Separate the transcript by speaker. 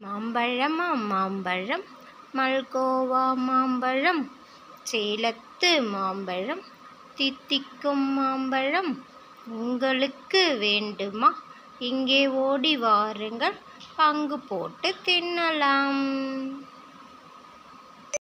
Speaker 1: மாம்பழமா மாம்பழம் மல்கோவா மாம்பழம் சேலத்து மாம்பழம் தித்திக்கும் மாம்பழம் உங்களுக்கு வேண்டுமா? இங்கே ஓடி வாருங்கள் பங்கு போட்டு தின்னலாம்.